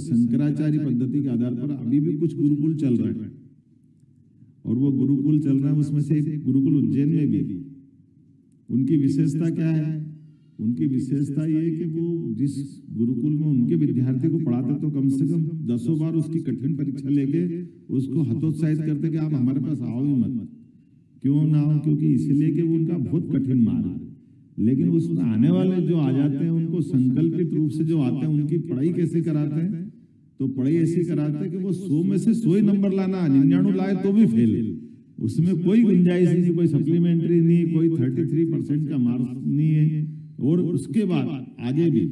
शंकराचार्य पद्धति के आधार पर अभी भी कुछ गुरुकुल चल रहे हैं। और वो गुरुकुल चल रहा है उसमें से एक गुरुकुल उज्जैन में भी। उनकी विशेषता क्या है? उनकी विशेषता ये कि वो जिस गुरुकुल में उनके विद्यार्थी को पढ़ाते तो कम से कम दसों बार उसकी कठिन परीक्षा लेके उसको हतोत्साहित करते कि आप हमारे पास आओ ही मत। क्यों ना हो? क्योंकि इसलिए कि वो उनका बहुत कठिन मार्ग है। लेकिन उसमें आने वाले जो आ जाते हैं, उनको संकल्पित रूप से जो आते हैं, उनकी पढ़ाई कैसे कराते हैं? तो पढ़ाई ऐसी कराते हैं कि वो सौ में से सौ ही नंबर लाना, निन्यानवे लाए तो भी फेल उसमें कोई गुंजाइश नहीं, कोई सप्लीमेंट्री नहीं, कोई थर्टी थ्री परसेंट का मार्क्स नहीं है। और उसके बाद, आगे भी,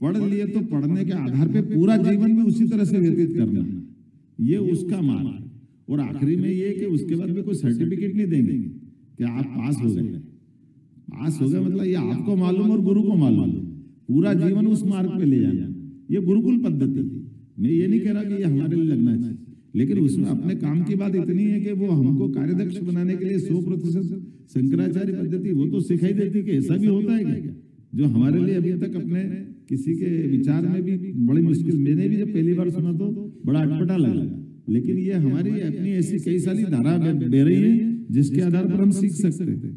पढ़ लिए तो पढ़ने के आधार पे पूरा जीवन भी उसी तरह से व्यतीत करना ये उसका मार्ग है। और आखिरी में ये कि उसके बाद भी कोई सर्टिफिकेट नहीं देंगे कि आप पास हो गए। पास हो गए मतलब ये आपको मालूम और गुरु को मालूम। पूरा जीवन उस मार्ग पे ले जाना। ये गुरुकुल पद्धति मैं ये नहीं कह रहा कि ये हमारे लिए लगना चाहिए। लेकिन उसमें अपने काम की बात इतनी है कि वो हमको कार्यदक्ष बनाने के लिए सौ प्रतिशत शंकराचार्य पद्धति वो तो सिखाई देती कि ऐसा भी होता है क्या? जो हमारे लिए अभी तक अपने किसी के विचार में भी बड़ी मुश्किल। मैंने भी जब पहली बार सुना तो बड़ा अटपटा लगा। लेकिन ये हमारी अपनी ऐसी कई सारी धारा बह रही है जिसके आधार पर हम सीख सकते हैं।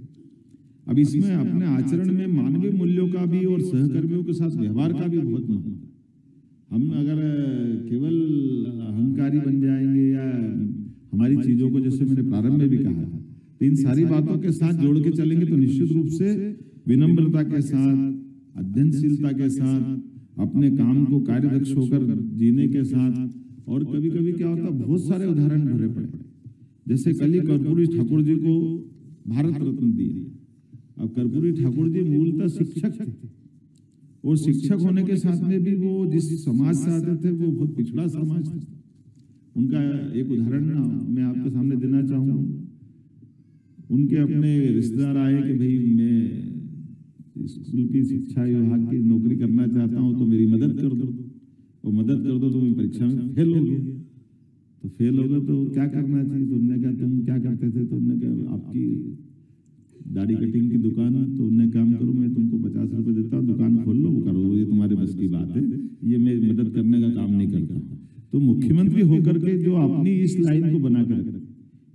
अब इसमें अपने आचरण में मानवीय मूल्यों का भी और सहकर्मियों के साथ व्यवहार का भी बहुत महत्व हम अगर केवल अहंकारी बन जाएँगे या हमारी चीज़ों को जैसे मैंने प्रारंभ में भी कहा तो इन सारी बातों के साथ जोड़ के चलेंगे तो निश्चित रूप से विनम्रता के साथ, अध्ययनशीलता के साथ, अपने काम को कार्यदक्ष होकर जीने के साथ, और कभी कभी क्या होता बहुत सारे उदाहरण भरे पड़े। जैसे कल ही कर्पूरी ठाकुर जी को भारत रत्न दिया। अब कर्पूरी ठाकुर जी मूलतः शिक्षक थे। और शिक्षक होने के साथ में भी वो जिस समाज से आते थे, वो बहुत पिछड़ा समाज था। उनका एक उदाहरण मैं आपके सामने देना चाहूँगा। उनके अपने रिश्तेदार आए कि भाई, मैं स्कूल की शिक्षा विभाग की नौकरी करना चाहता हूँ तो मेरी मदद कर दो। और मदद कर दो तो मैं परीक्षा में फेल हो गया। तो फेल हो गए तो क्या करना चाहिए? तो उन्होंने कहा, तुम क्या करते थे? तो उन्होंने कहा, आपकी दाढ़ी कटिंग की दुकान है तो उन्हें काम करो, मैं तुमको पचास रुपए देता हूँ, दुकान खोल लो, वो करो, ये तुम्हारे बस की बात है, ये मैं मदद करने का काम नहीं करता। तो मुख्यमंत्री होकर के जो अपनी इस लाइन को बना कर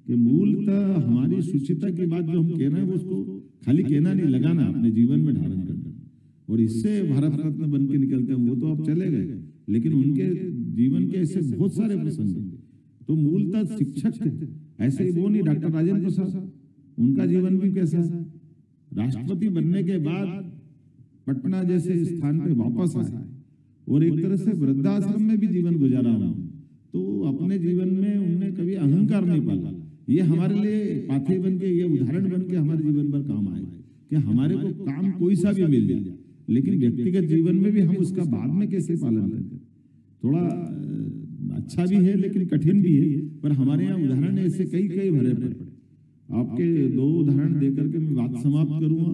कि मूलतः हमारी सुचिता की बात जो हम कह रहे हैं उसको खाली कहना नहीं, लगाना, अपने जीवन में धारण करना। और इससे भारत रत्न बन के निकलते हैं, वो तो आप चले गए, लेकिन उनके जीवन के ऐसे बहुत सारे प्रसंग तो मूलतः शिक्षक ऐसे ही वो नहीं, डॉक्टर राजेंद्र प्रसाद। उनका जीवन भी कैसा है? राष्ट्रपति बनने के बाद पटना जैसे स्थान पे वापस आए और एक तरह से वृद्धाश्रम में भी जीवन गुजारा उन्होंने तो अपने जीवन में उनने कभी अहंकार नहीं पाला। ये हमारे लिए पाथे बन के, ये उदाहरण बन के हमारे जीवन पर काम आए। कि हमारे को काम कोई सा भी मिल जाए, लेकिन व्यक्तिगत जीवन में भी हम उसका बाद में कैसे पालन करें? थोड़ा अच्छा भी है, लेकिन कठिन भी है, पर हमारे यहाँ उदाहरण ऐसे कई कई भरे पड़े। आपके दो उदाहरण देकर के मैं बात समाप्त करूँगा।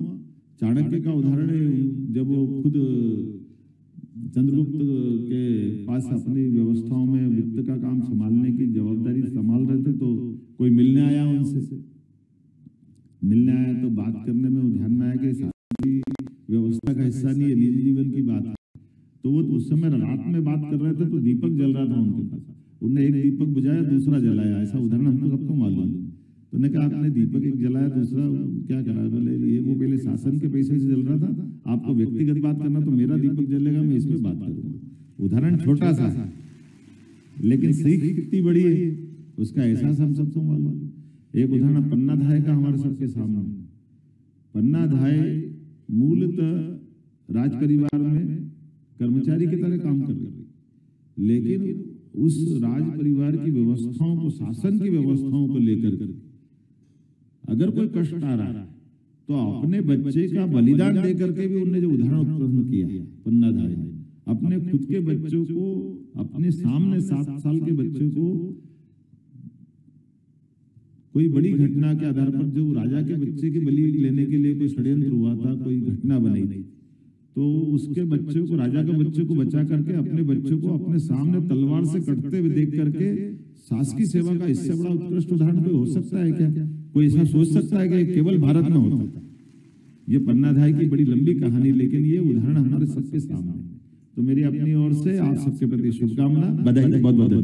चाणक्य का उदाहरण है, जब वो खुद, चंद्रगुप्त के पास अपनी व्यवस्थाओं में वित्त का काम संभालने की जवाबदारी संभाल रहे थे तो कोई मिलने आया उनसे? मिलने आया तो बात करने में ध्यान में आया कि व्यवस्था का हिस्सा नहीं है, निजी जीवन की बात तो वो उस समय रात में बात कर रहे थे तो दीपक जल रहा था उनके पास। उनने एक दीपक बुझाया, दूसरा जलाया। ऐसा उदाहरण हमको सबको मालूम है। तो ने कहा आपने दीपक एक जलाया, दूसरा क्या करा? बोले, ये वो पहले शासन के पैसे से जल रहा था। आपको व्यक्तिगत बात करना तो मेरा दीपक जलेगा, मैं इसमें बात करूँगा। उदाहरण छोटा सा है। लेकिन सीख कितनी बड़ी है? उसका एहसास हम सबको मालूम एक उदाहरण, पन्ना धाय का हमारे सबके सामने। पन्ना धाय मूलतः राज परिवार में कर्मचारी की तरह काम कर रही। लेकिन उस राज परिवार की व्यवस्थाओं को, शासन की व्यवस्थाओं को लेकर अगर कोई कष्ट आ रहा है तो अपने बच्चे का बलिदान देकर के भी उन्होंने जो उदाहरण उत्पन्न किया पन्नाधारी ने अपने खुद के बच्चों को, अपने सामने सात साल के बच्चों को, कोई बड़ी घटना के आधार पर जो राजा के बच्चे के बलि लेने के लिए कोई षड्यंत्र हुआ था, कोई घटना बनी थी तो उसके बच्चों को, राजा के बच्चों को बचा करके अपने बच्चों को अपने सामने तलवार से कटते हुए देख करके सास की सेवा का इससे बड़ा उत्कृष्ट उदाहरण कोई हो सकता है क्या? कोई ऐसा सोच सकता है कि केवल भारत में होता है ये पन्नाधाय की बड़ी लंबी कहानी, लेकिन ये उदाहरण हमारे सबके सामने तो मेरी अपनी ओर से आप सबके प्रति शुभकामना। बधाई बहुत बहुत